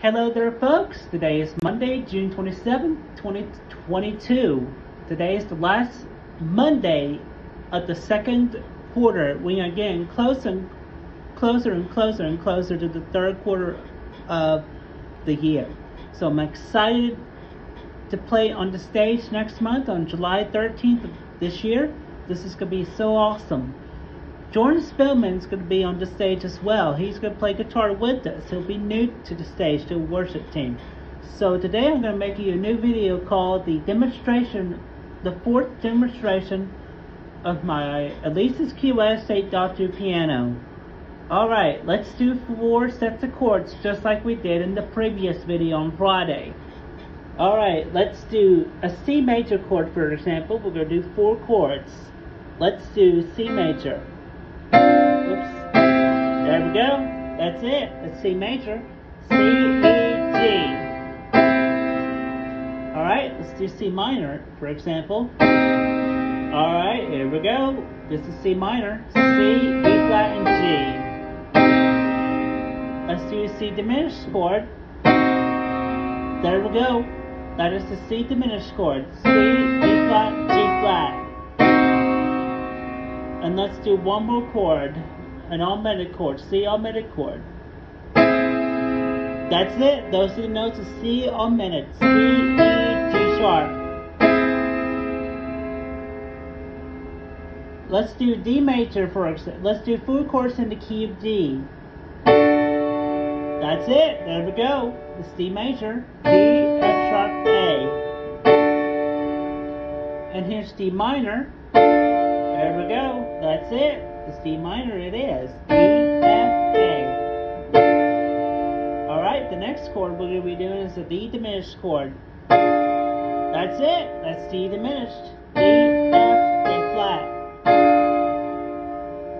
Hello there, folks. Today is Monday, June 27, 2022. Today is the last Monday of the second quarter. We are getting closer and closer and closer and closer to the third quarter of the year. So I'm excited to play on the stage next month on July 13th of this year. This is going to be so awesome. Jordan Spillman is going to be on the stage as well. He's going to play guitar with us. He'll be new to the stage, to the worship team. So today I'm going to make you a new video called the demonstration, the fourth demonstration of my Alesis QS 8.2 piano. Alright, let's do four sets of chords just like we did in the previous video on Friday. Alright, let's do a C major chord for example. We're going to do four chords. Let's do C major. Oops. There we go. That's it. It's C major. C, E, G. Alright, let's do C minor, for example. Alright, here we go. This is C minor. C, E flat, and G. Let's do C diminished chord. There we go. That is the C diminished chord. C, E flat, G flat. And let's do one more chord, an augmented chord, C augmented chord. That's it. Those are the notes of C augmented. C, E, G sharp. Let's do D major for example. Let's do four chords in the key of D. That's it. There we go. It's D major. D, F sharp, A. And here's D minor. There we go. That's it. It's D minor it is. D, F, A. Alright, the next chord we're going to be doing is a D diminished chord. That's it. That's D diminished. D, F, A flat.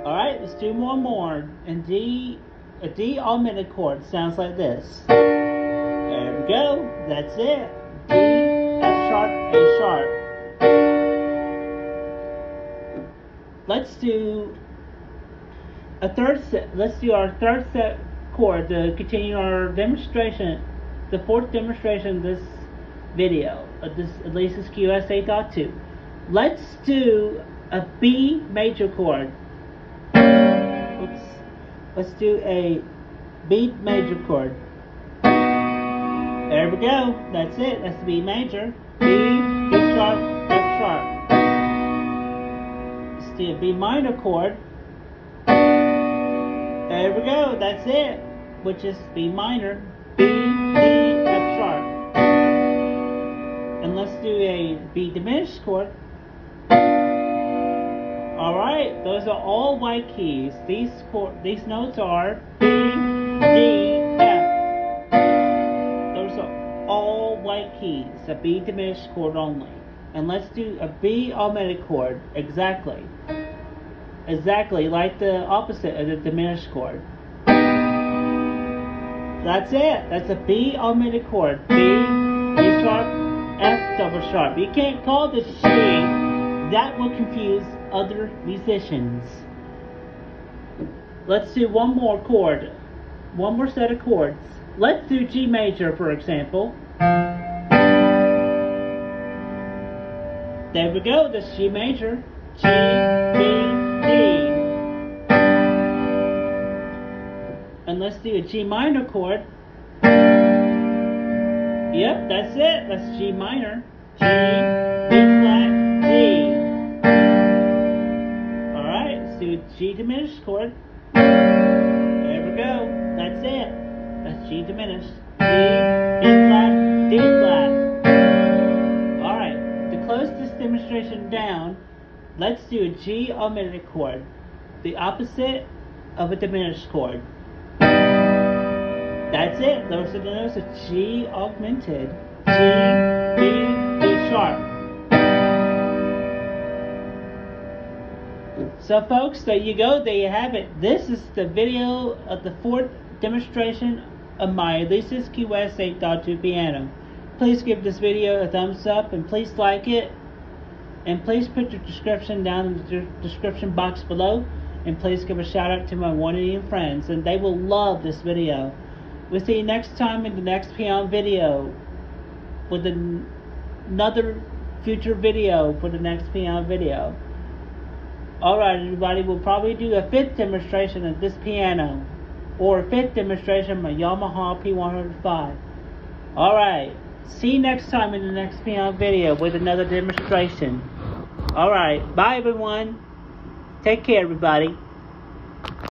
Alright, let's do one more. And D, a D augmented chord sounds like this. There we go. That's it. D, F sharp, A sharp. Let's do a third set. Let's do our third set chord to continue our demonstration, the fourth demonstration of this video of this Alesis QS 8.2. Let's do a B major chord. Oops. Let's do a B major chord. There we go. That's it. That's B major. B, D sharp the B minor chord. There we go, that's it. Which is B minor, B, D, F sharp. And let's do a B diminished chord. Alright, those are all white keys. These chord, these notes are B, D, F. Those are all white keys, a B diminished chord only. And let's do a B augmented chord, exactly. Exactly, like the opposite of the diminished chord. That's it. That's a B augmented chord. B, D sharp, F double sharp. You can't call this G. That will confuse other musicians. Let's do one more chord. One more set of chords. Let's do G major, for example. There we go. That's G major. G, B, D. And let's do a G minor chord. Yep, that's it. That's G minor. G, B flat, D. Alright, let's do a G diminished chord. There we go. That's it. That's G diminished. D, down, let's do a G augmented chord, the opposite of a diminished chord. That's it. Those are the notes of G augmented. G, B, D sharp. So folks, there you go. There you have it. This is the video of the fourth demonstration of my Alesis QS 8.2 piano. Please give this video a thumbs up and please like it. And please put your description down in the description box below. And please give a shout out to my one Indian friends. And they will love this video. We'll see you next time in the next piano video with an- another future video for the next piano video. Alright everybody, we'll probably do a fifth demonstration of this piano or a fifth demonstration of my Yamaha P105. Alright, see you next time in the next piano video with another demonstration. Alright, bye everyone. Take care everybody.